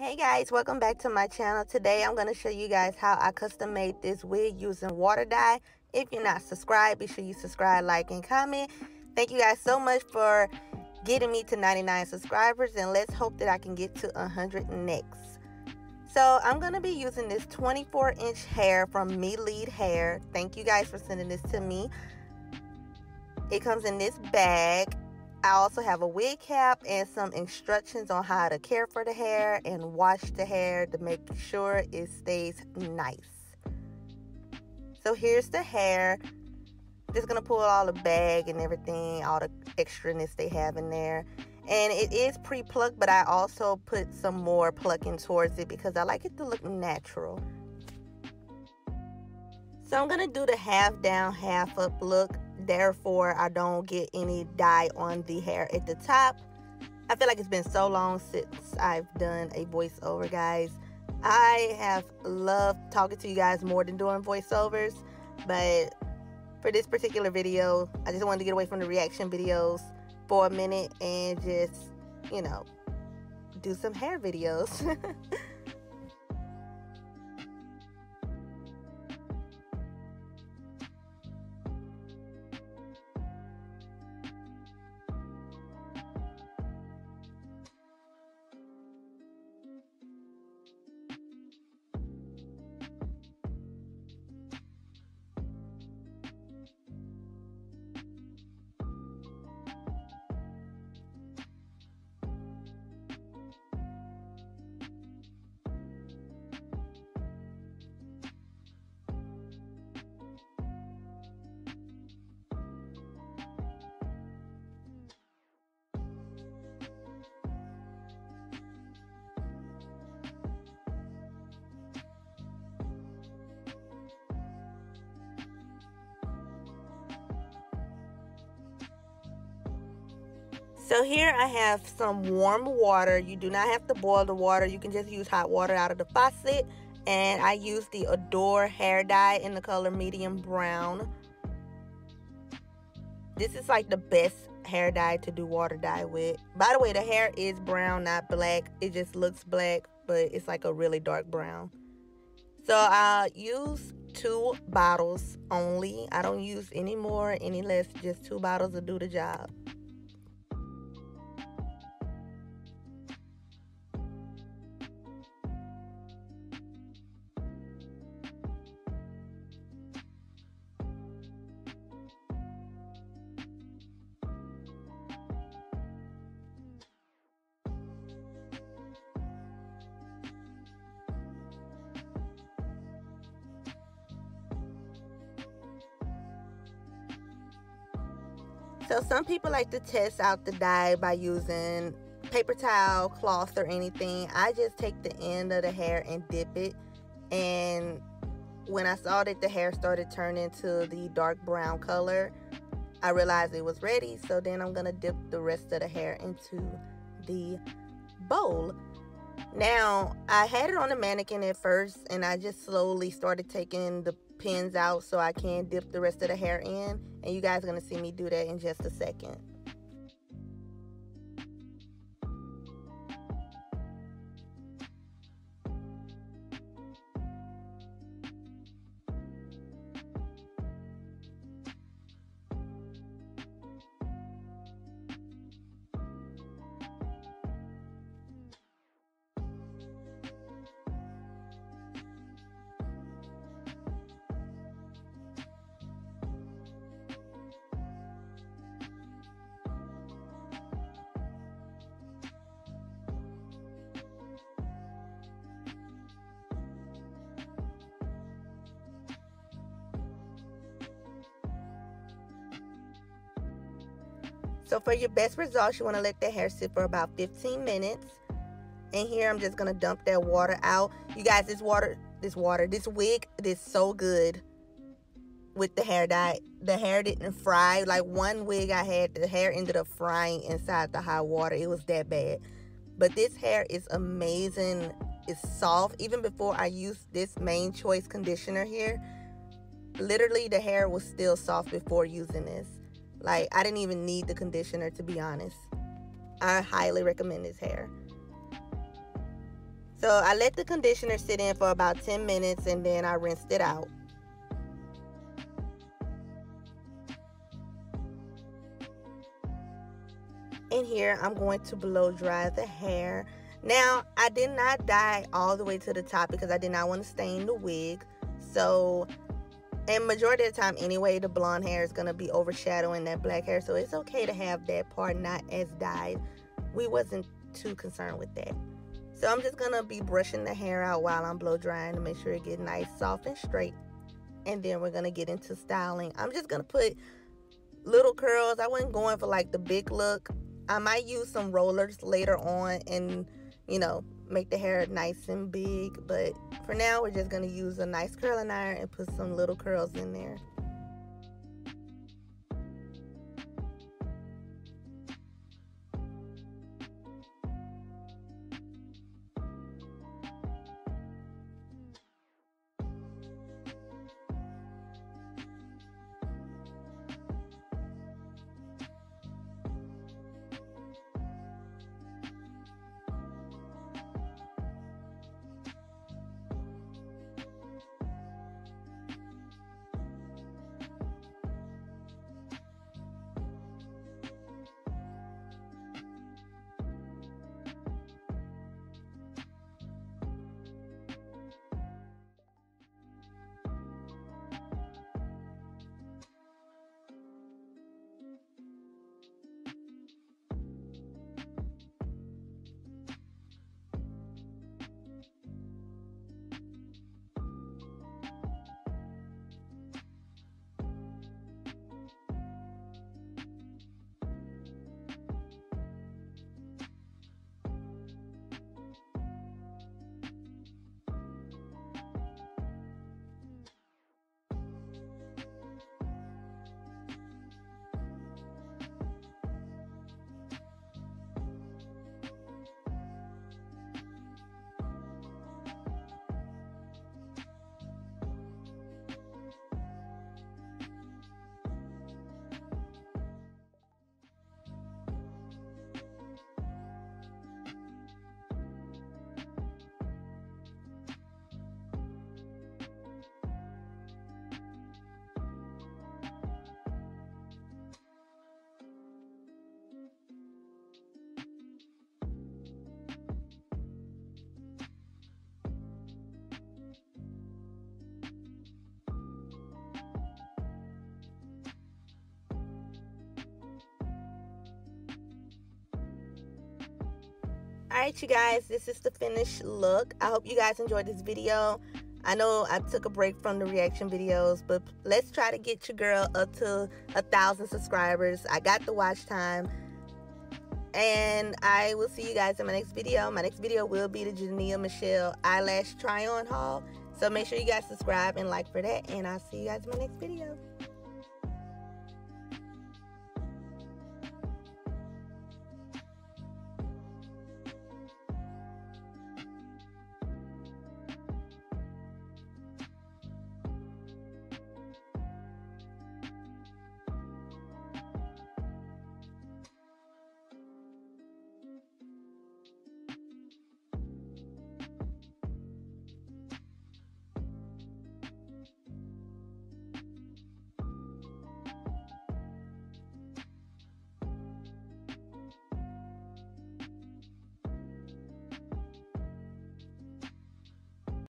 Hey guys, welcome back to my channel. Today I'm going to show you guys how I custom made this wig using water dye. If you're not subscribed, be sure you subscribe, like, and comment. Thank you guys so much for getting me to 99 subscribers and let's hope that I can get to 100 next. So I'm going to be using this 24 inch hair from Mealid Hair. Thank you guys for sending this to me. It comes in this bag I also have a wig cap and some instructions on how to care for the hair and wash the hair to make sure it stays nice. So here's the hair. Just gonna pull all the bag and everything, all the extraness they have in there. And it is pre-plucked, but I also put some more plucking towards it because I like it to look natural. So I'm gonna do the half down, half up look therefore I don't get any dye on the hair at the top. I feel like it's been so long since I've done a voiceover, guys. I have loved talking to you guys more than doing voiceovers, but for this particular video, I just wanted to get away from the reaction videos for a minute and just, you know, do some hair videos. So here I have some warm water. You do not have to boil the water. You can just use hot water out of the faucet. And I use the Adore hair dye in the color medium brown. This is like the best hair dye to do water dye with. By the way, the hair is brown, not black. It just looks black, but it's like a really dark brown. So I use two bottles only. I don't use any more, any less, just two bottles to do the job. So some people like to test out the dye by using paper towel, cloth, or anything. I just take the end of the hair and dip it. And when I saw that the hair started turning to the dark brown color, I realized it was ready. So then I'm going to dip the rest of the hair into the bowl. Now, I had it on the mannequin at first, and I just slowly started taking the pins out so I can dip the rest of the hair in. And you guys are going to see me do that in just a second. So for your best results, you want to let the hair sit for about 15 minutes. And here I'm just going to dump that water out. You guys, this water, this water, this wig is so good with the hair dye. The hair didn't fry. Like one wig I had, the hair ended up frying inside the hot water. It was that bad. But this hair is amazing. It's soft. Even before I used this Mane Choice conditioner here, literally the hair was still soft before using this. Like, I didn't even need the conditioner, to be honest. I highly recommend this hair. So I let the conditioner sit in for about 10 minutes and then I rinsed it out. In here, I'm going to blow dry the hair. Now, I did not dye all the way to the top because I did not want to stain the wig. So, and majority of the time anyway, the blonde hair is going to be overshadowing that black hair. So it's okay to have that part not as dyed. We wasn't too concerned with that. So I'm just to be brushing the hair out while I'm blow drying to make sure it get nice, soft, and straight. And then we're to get into styling. I'm just to put little curls. I wasn't going for like the big look. I might use some rollers later on and, you know, make the hair nice and big. But for now, we're just going to use a nice curling iron and put some little curls in there. Alright you guys, this is the finished look. I hope you guys enjoyed this video. I know I took a break from the reaction videos, but let's try to get your girl up to a thousand subscribers. I got the watch time. And I will see you guys in my next video. My next video will be the Jania Michelle eyelash try on haul. So make sure you guys subscribe and like for that. And I'll see you guys in my next video.